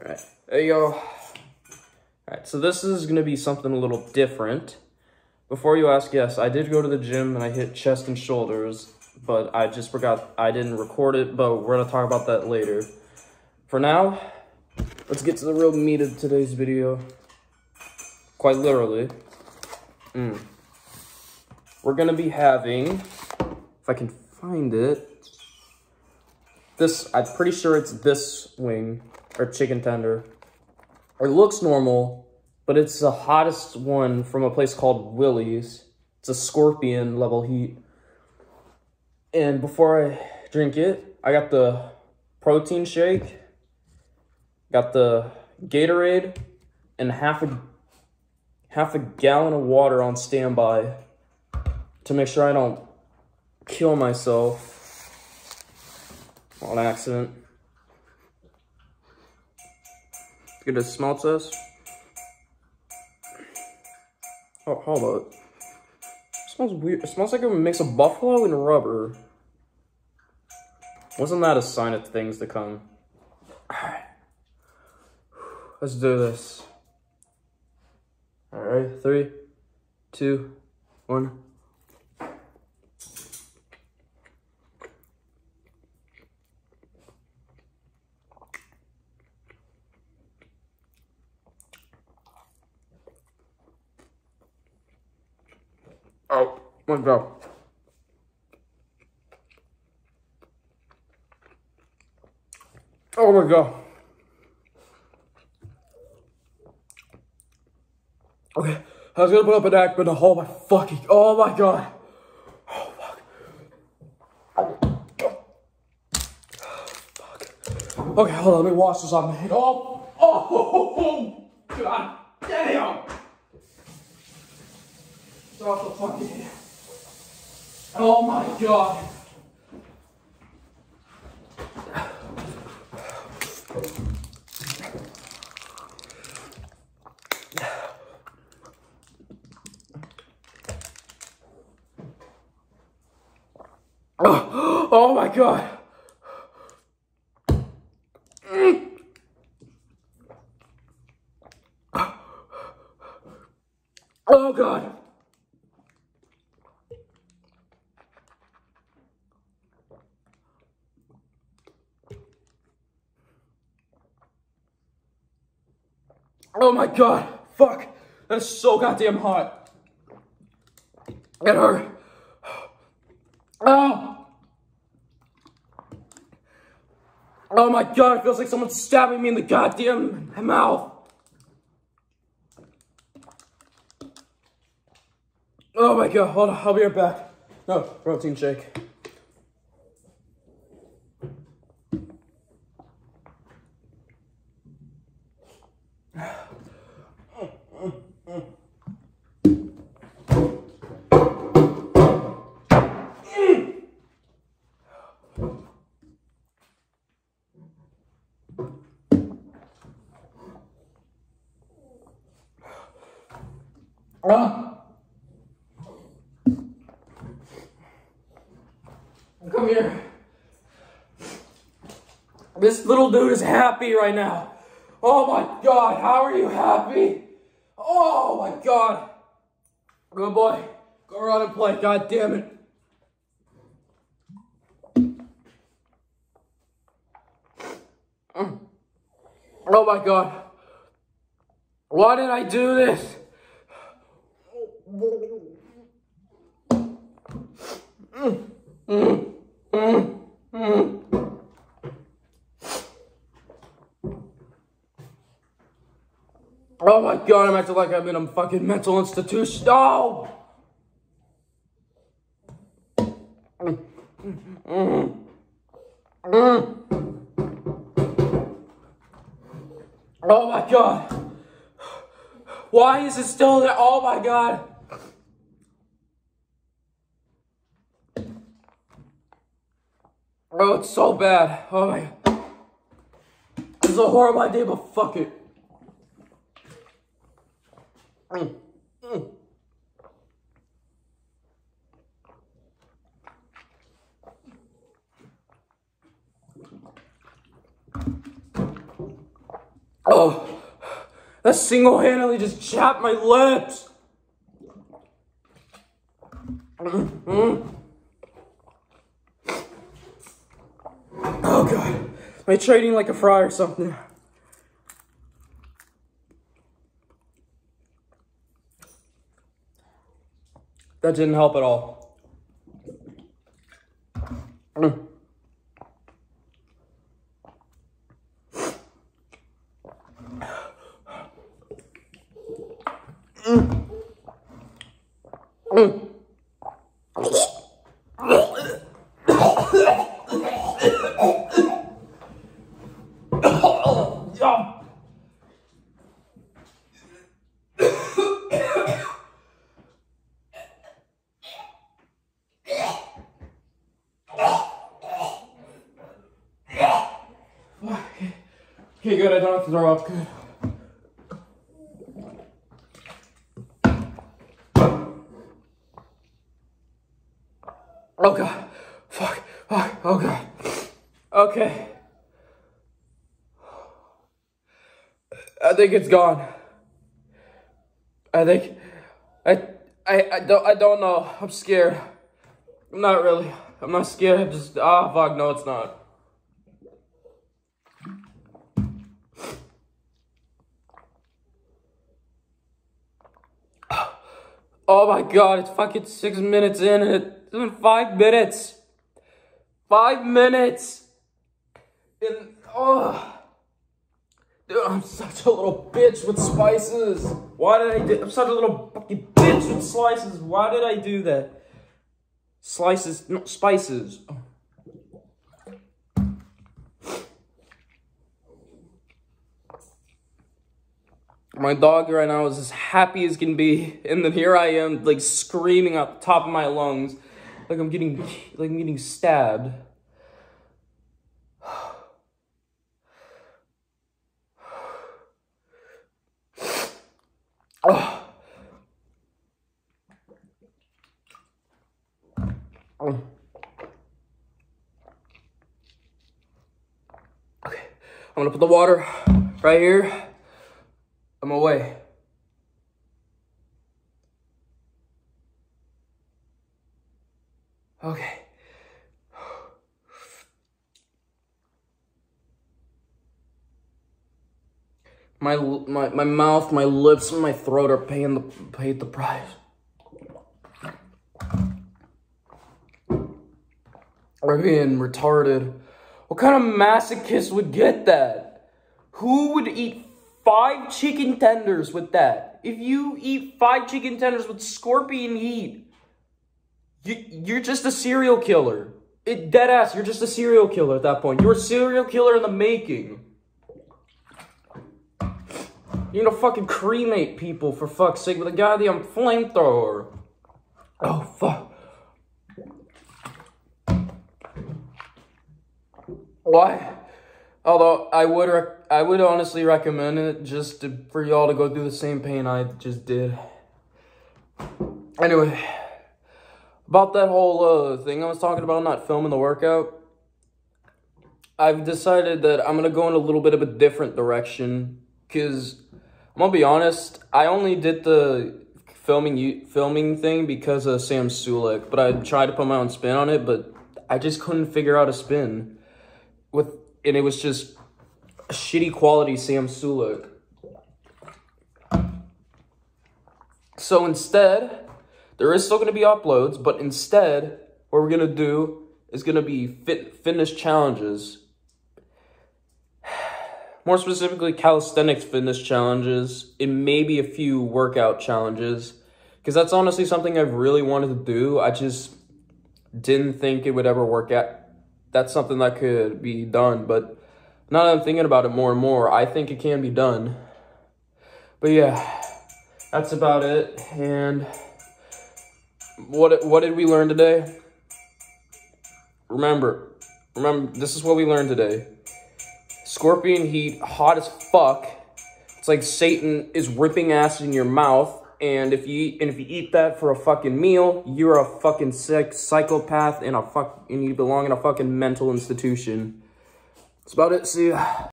Alright, there you go. Alright, so this is to be something a little different. Before you ask, yes, I did go to the gym and I hit chest and shoulders, but I just forgot I didn't record it, but we're to talk about that later. For now, let's get to the real meat of today's video. Quite literally. Mm. We're to be having, if I can find it, this, I'm pretty sure it's this wing, or chicken tender. It looks normal, but it's the hottest one from a place called Willie's. It's a scorpion level heat. And before I drink it, I got the protein shake, got the Gatorade, and half a half a gallon of water on standby to make sure I don't kill myself on accident. Get a smell test. Oh, hold up. It smells weird. It smells like a mix of buffalo and rubber. Wasn't that a sign of things to come? Alright. Let's do this. Alright, three, two, one. Oh my god. Oh my god. Okay, I was gonna put up an act, but oh my fucking, oh my god. Oh fuck. Fuck. Okay, hold on, let me wash this off my head. Oh, oh, oh, oh, oh god damn. Oh my god. Oh, oh my god. Oh god. Oh my god. Fuck. That is so goddamn hot. It hurt. Oh. Oh my god, it feels like someone's stabbing me in the goddamn mouth. Oh my god, hold on, I'll be right back. No, protein shake. Ah. Come here. This little dude is happy right now. Oh my god, how are you happy? Oh my god. Good boy. Go around and play, god damn it. Oh my god. Why did I do this? Oh my god, I'm acting like I'm in a fucking mental institution. Oh my god. Why is it still there? Oh my god. Oh, it's so bad. Oh my. This is a horrible idea, but fuck it. Mm. Mm. Oh, that single-handedly just chapped my lips. Mm-hmm. Oh god, am I trading like a fry or something? That didn't help at all. Okay, good. I don't have to throw up. Good. Oh god. Fuck. Fuck. Oh god. Okay. I think it's gone. I think I I I don't I don't know. I'm scared. I'm not really. I'm not scared. I'm just ah fuck no it's not. Oh my god, it's fucking six minutes in and it's been five minutes. Five minutes. And, oh. Dude, I'm such a little bitch with spices. Why did I do, I'm such a little fucking bitch with slices. Why did I do that? Slices, not spices. My dog right now is as happy as can be, and then here I am, like screaming at the top of my lungs, like I'm getting, like I'm getting stabbed. Oh. Okay, I'm gonna put the water right here. I'm away. Okay. My, my, my mouth, my lips, and my throat are paying the, paid the price. Are being retarded. What kind of masochist would get that? Who would eat five chicken tenders with that. If you eat five chicken tenders with scorpion heat, you, you're just a serial killer. It, dead ass, you're just a serial killer at that point. You're a serial killer in the making. You're gonna fucking cremate people for fuck's sake with a goddamn flamethrower. Oh, fuck. Why? Although I would I would honestly recommend it just to, for y'all to go through the same pain I just did. Anyway, about that whole uh, thing I was talking about, not filming the workout. I've decided that I'm gonna go in a little bit of a different direction because I'm gonna be honest. I only did the filming filming thing because of Sam Sulek, but I tried to put my own spin on it, but I just couldn't figure out a spin with and it was just shitty quality Sam Sulek. So instead, there is still to be uploads, but instead, what we're to do is to be fit fitness challenges. More specifically, calisthenics fitness challenges, and maybe a few workout challenges. Because that's honestly something I've really wanted to do. I just didn't think it would ever work out that's something that could be done. But now that I'm thinking about it more and more, I think it can be done. But yeah, that's about it. And what what did we learn today? Remember, remember, this is what we learned today. Scorpion heat, hot as fuck. It's like Satan is ripping acid in your mouth and if you eat, and if you eat that for a fucking meal, you're a fucking sick psychopath and a fuck and you belong in a fucking mental institution. That's about it. See ya.